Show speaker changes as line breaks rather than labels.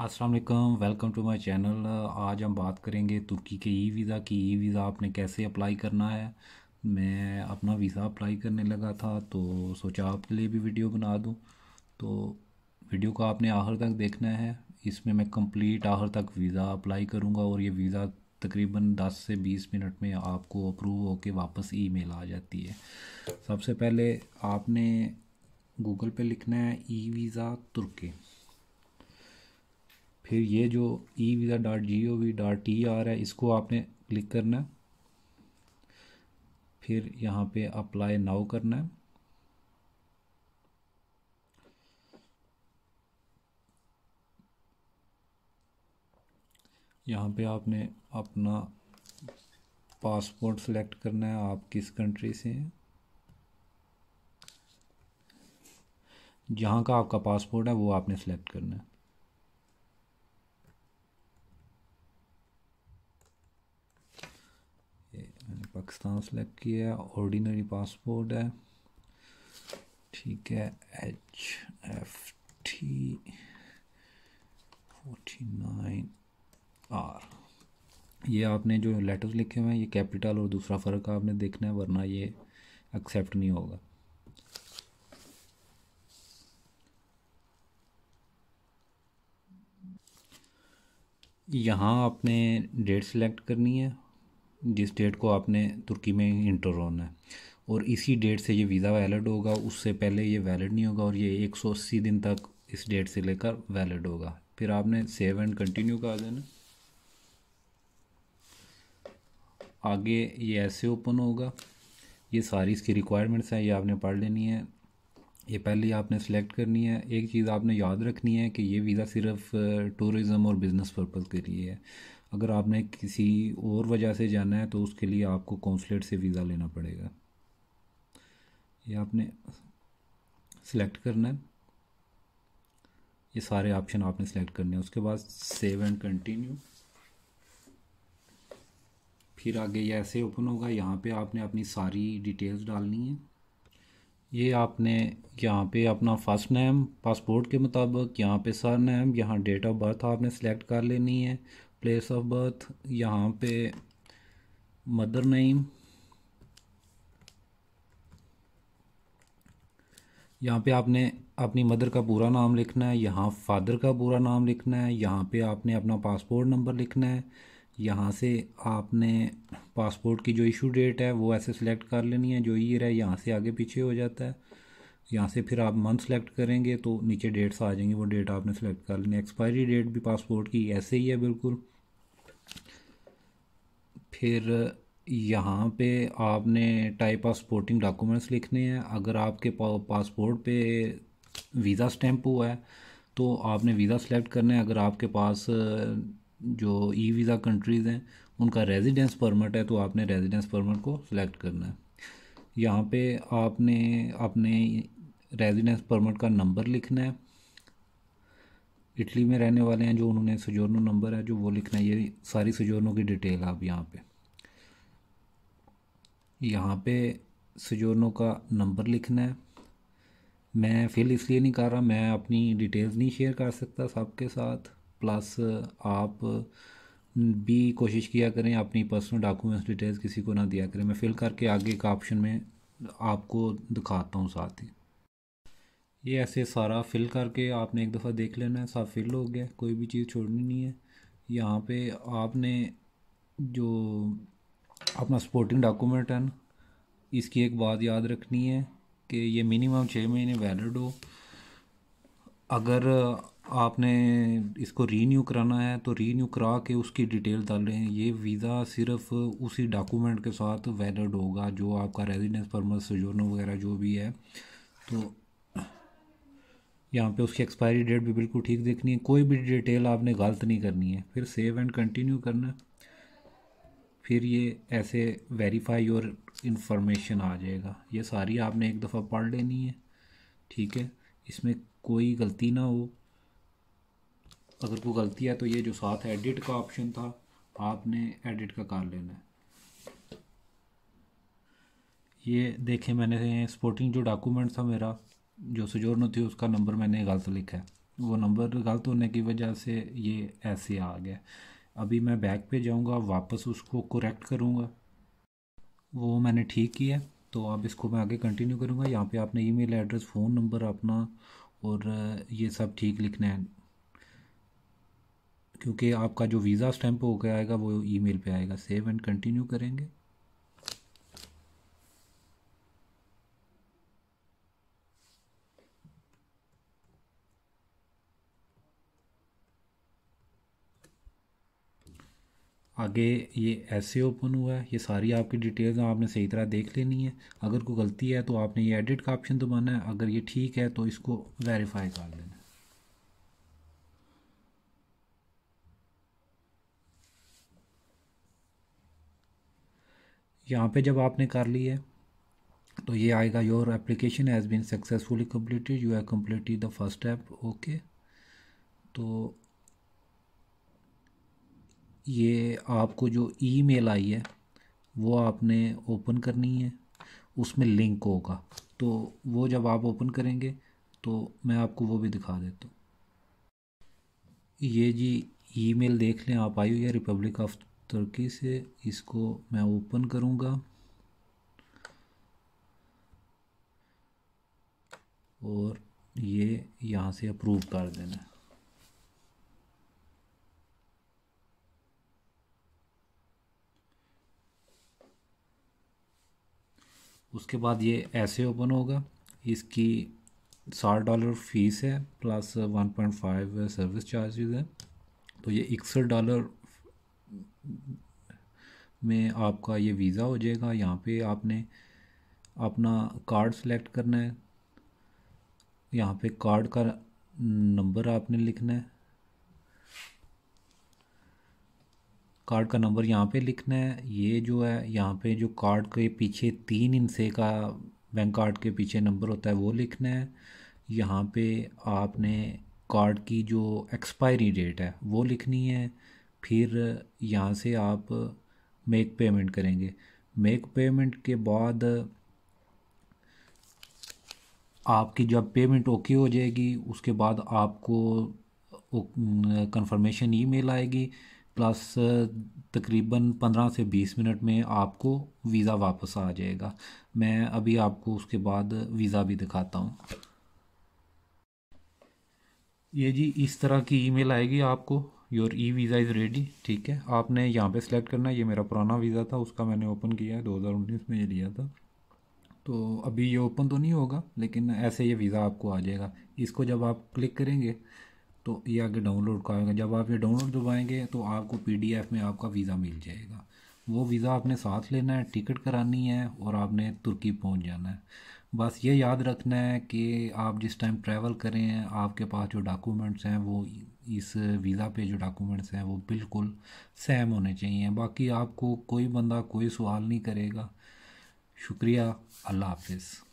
अस्सलाम वालेकुम welcome to my channel आज हम बात करेंगे तुर्की के ई वीज़ा की। ई वीज़ा आपने कैसे अप्लाई करना है? मैं अपना वीज़ा अप्लाई करने लगा था तो सोचा आपके लिए भी वीडियो बना दूँ। तो वीडियो को आपने आखिर तक देखना है। इसमें मैं कंप्लीट आखिर तक वीज़ा अप्लाई करूँगा और ये वीज़ा तकरीबन 10 से 20 मिनट में आपको अप्रूव होके वापस ईमेल आ जाती है। सबसे पहले आपने गूगल पे लिखना है ई वीज़ा तुर्की। फिर ये जो e visa dot G O V dot T R है, इसको आपने क्लिक करना है। फिर यहाँ पे अप्लाई नाउ करना है। यहाँ पे आपने अपना पासपोर्ट सेलेक्ट करना है, आप किस कंट्री से हैं। जहाँ का आपका पासपोर्ट है, वो आपने सेलेक्ट करना है। पाकिस्तान सेलेक्ट किया है ऑर्डिनरी पासपोर्ट है। ठीक है H F T forty nine R ये आपने जो लेटर्स लिखे हुए हैं, ये कैपिटल और दूसरा फ़र्क आपने देखना है, वरना ये एक्सेप्ट नहीं होगा। यहाँ आपने डेट सेलेक्ट करनी है। जिस डेट को आपने तुर्की में इंटर होना है। और इसी डेट से ये वीज़ा वैलिड होगा, उससे पहले ये वैलिड नहीं होगा और ये 180 दिन तक इस डेट से लेकर वैलिड होगा। फिर आपने सेव एंड कंटिन्यू कर देना आगे ये ऐसे ओपन होगा। ये सारी इसकी रिक्वायरमेंट्स हैं, ये आपने पढ़ लेनी है। ये पहले आपने सेलेक्ट करनी है। एक चीज़ आपने याद रखनी है कि ये वीज़ा सिर्फ़ टूरिज़म और बिज़नेस पर्पज़ के लिए है। अगर आपने किसी और वजह से जाना है तो उसके लिए आपको कौंसलेट से वीज़ा लेना पड़ेगा। ये आपने सेलेक्ट करना है। ये सारे ऑप्शन आपने सेलेक्ट करने हैं। उसके बाद सेव एंड कंटिन्यू फिर आगे ये ऐसे ओपन होगा। यहाँ पे आपने अपनी सारी डिटेल्स डालनी है। ये आपने यहाँ पे अपना फ़र्स्ट नेम पासपोर्ट के मुताबिक, यहाँ पे सर नेम यहाँ डेट ऑफ़ बर्थ आपने सेलेक्ट कर लेनी है। प्लेस ऑफ़ बर्थ यहाँ पे मदर नेम यहाँ पे आपने अपनी मदर का पूरा नाम लिखना है, यहाँ फादर का पूरा नाम लिखना है, यहाँ पे आपने अपना पासपोर्ट नंबर लिखना है, यहाँ से आपने पासपोर्ट की जो इशू डेट है वो ऐसे सिलेक्ट कर लेनी है, जो ईयर है, यहाँ से आगे पीछे हो जाता है। यहाँ से फिर आप मंथ सेलेक्ट करेंगे तो नीचे डेट्स आ जाएँगी, वो डेट आपने सेलेक्ट कर लेनी है। एक्सपायरी डेट भी पासपोर्ट की ऐसे ही है बिल्कुल। फिर यहाँ पे आपने टाइप ऑफ़ सपोर्टिंग डॉक्यूमेंट्स लिखने हैं। अगर आपके पासपोर्ट पे वीज़ा स्टैंप हुआ है तो आपने वीज़ा सेलेक्ट करना है। अगर आपके पास जो ई वीज़ा कंट्रीज़ हैं, उनका रेजिडेंस परमिट है तो आपने रेजिडेंस परमिट को सिलेक्ट करना है। यहाँ पे आपने अपने रेजिडेंस परमिट का नंबर लिखना है। इटली में रहने वाले हैं, जो उन्होंने सजोर्नो नंबर है, जो वो लिखना है, ये सारी सजोर्नो की डिटेल आप यहाँ पे। यहाँ पे सजोर्नो का नंबर लिखना है। मैं फिल इसलिए नहीं कर रहा, मैं अपनी डिटेल्स नहीं शेयर कर सकता सबके साथ। प्लस आप भी कोशिश किया करें, अपनी पर्सनल डॉक्यूमेंट्स डिटेल्स किसी को ना दिया करें। मैं फिल करके आगे का ऑप्शन में आपको दिखाता हूँ साथ ही। ये ऐसे सारा फिल करके आपने एक दफ़ा देख लेना है, सब फिल हो गया, कोई भी चीज़ छोड़नी नहीं है। यहाँ पे आपने जो अपना सपोर्टिंग डॉक्यूमेंट है ना, इसकी एक बात याद रखनी है कि ये मिनिमम छः महीने वैलिड हो। अगर आपने इसको रीन्यू कराना है तो रीन्यू करा के उसकी डिटेल डाल रहे हैं। ये वीज़ा सिर्फ़ उसी डॉक्यूमेंट के साथ वैलिड होगा, जो आपका रेजिडेंस परमिट सजोनो वगैरह जो भी है। तो यहाँ पे उसकी एक्सपायरी डेट भी बिल्कुल ठीक देखनी है। कोई भी डिटेल आपने गलत नहीं करनी है। फिर सेव एंड कंटिन्यू करना। फिर ये ऐसे वेरीफाई योर इन्फॉर्मेशन आ जाएगा। ये सारी आपने एक दफ़ा पढ़ लेनी है। ठीक है? इसमें कोई गलती ना हो। अगर कोई गलती है तो ये जो साथ एडिट का ऑप्शन था, आपने एडिट का कर लेना है। ये देखें मैंने सपोर्टिंग जो डॉक्यूमेंट था मेरा जो सजोर्नो थी, उसका नंबर मैंने गलत लिखा है। वो नंबर गलत होने की वजह से ये ऐसे आ गया। अभी मैं बैक पे जाऊँगा, वापस उसको करेक्ट करूँगा। वो मैंने ठीक किया तो अब इसको मैं आगे कंटिन्यू करूँगा। यहाँ पे आपने ईमेल एड्रेस फ़ोन नंबर अपना और ये सब ठीक लिखना है। क्योंकि आपका जो वीज़ा स्टैंप हो गया आएगा, वो ईमेल पे आएगा। सेव एंड कंटिन्यू करेंगे। आगे ये ऐसे ओपन हुआ है, ये सारी आपकी डिटेल्स आपने सही तरह देख लेनी है। अगर कोई गलती है तो आपने ये एडिट का ऑप्शन दबाना है, अगर ये ठीक है तो इसको वेरीफाई कर लेना यहाँ पे जब आपने कर ली है तो ये आएगा your application has been successfully completed you have completed the first step okay तो ये आपको जो ईमेल आई है, वो आपने ओपन करनी है। उसमें लिंक होगा। तो वो जब आप ओपन करेंगे तो मैं आपको वो भी दिखा देता हूँ। ये जी ईमेल देख लें आप आई हुई है रिपब्लिक ऑफ़ तुर्की से। इसको मैं ओपन करूँगा। और ये यहाँ से अप्रूव कर देना उसके बाद ये ऐसे ओपन होगा। इसकी साठ डॉलर फ़ीस है plus one point five service charges है। तो ये इकसठ डॉलर में आपका ये वीज़ा हो जाएगा। यहाँ पे आपने अपना कार्ड सेलेक्ट करना है। यहाँ पे कार्ड का नंबर आपने लिखना है। कार्ड का नंबर यहाँ पे लिखना है। ये जो है, यहाँ पे जो कार्ड के पीछे तीन इंसे का बैंक कार्ड के पीछे नंबर होता है, वो लिखना है। यहाँ पे आपने कार्ड की जो एक्सपायरी डेट है, वो लिखनी है। फिर यहाँ से आप मेक पेमेंट करेंगे। मेक पेमेंट के बाद आपकी जब पेमेंट ओके हो जाएगी, उसके बाद आपको कंफर्मेशन ईमेल आएगी। प्लस तकरीबन पंद्रह से बीस मिनट में आपको वीज़ा वापस आ जाएगा। मैं अभी आपको उसके बाद वीज़ा भी दिखाता हूँ। ये जी, इस तरह की ईमेल आएगी आपको। Your e visa is ready ठीक है? आपने यहाँ पे सिलेक्ट करना है। ये मेरा पुराना वीज़ा था, उसका मैंने ओपन किया है 2019 में ये लिया था। तो अभी ये ओपन तो नहीं होगा, लेकिन ऐसे ये वीज़ा आपको आ जाएगा। इसको जब आप क्लिक करेंगे तो ये आगे डाउनलोड का जब आप ये डाउनलोड दबाएँगे तो आपको पीडीएफ में आपका वीज़ा मिल जाएगा। वो वीज़ा आपने साथ लेना है टिकट करानी है, और आपने तुर्की पहुँच जाना है। बस ये याद रखना है कि आप जिस टाइम ट्रैवल करें, आपके पास जो डॉक्यूमेंट्स हैं, वो इस वीज़ा पे जो डॉक्यूमेंट्स हैं, वो बिल्कुल सेम होने चाहिए। बाकी आपको कोई बंदा कोई सवाल नहीं करेगा। शुक्रिया, अल्लाह हाफिज़।